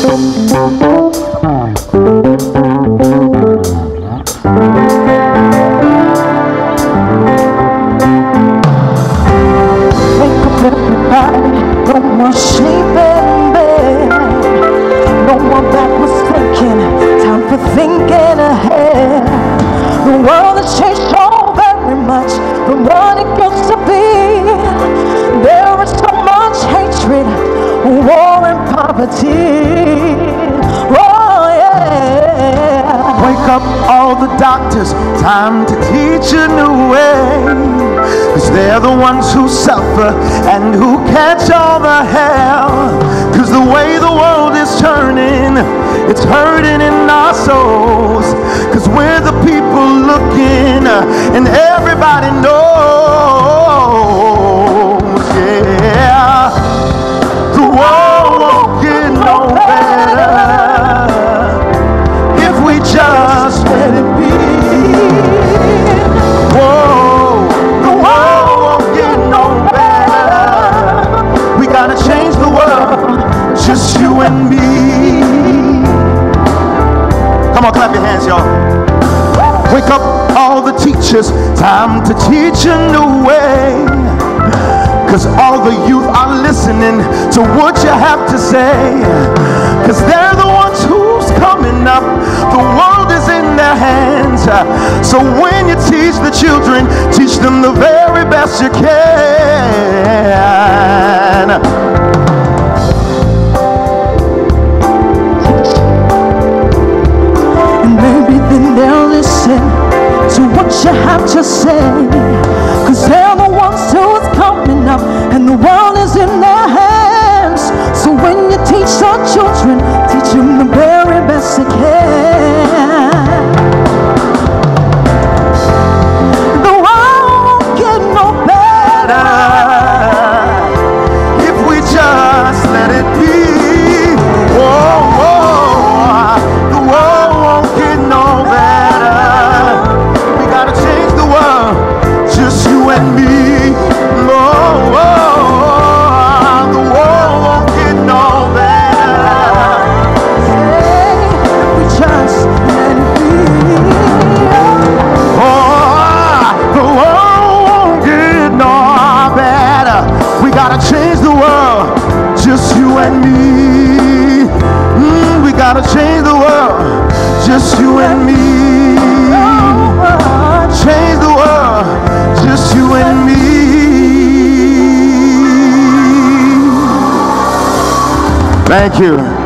The world has changed so very much. From what poverty. Oh yeah. Wake up all the doctors, time to teach a new way. Cause they're the ones who suffer and who catch all the hell. Cause the way the world is turning, it's hurting in our souls. Cause we're the people looking and everybody knows. Just you and me. Come on, clap your hands, y'all. Wake up all the teachers, time to teach a new way. Cause all the youth are listening to what you have to say. Cause they're the ones who's coming up. The world is in their hands. So when you teach the children, teach them the very best you can. Have to say. Cause they're the ones who's coming up and the world me. Mm, we gotta change the world, just you and me. Change the world, just you and me. Thank you.